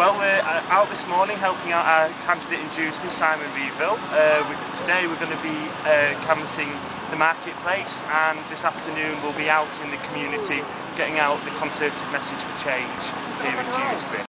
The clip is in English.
Well, we're uh, out this morning helping out our candidate in Dewsbury, Simon Reevell. Uh, we, today we're going to be uh, canvassing the marketplace and this afternoon we'll be out in the community getting out the Conservative message for change here in Dewsbury.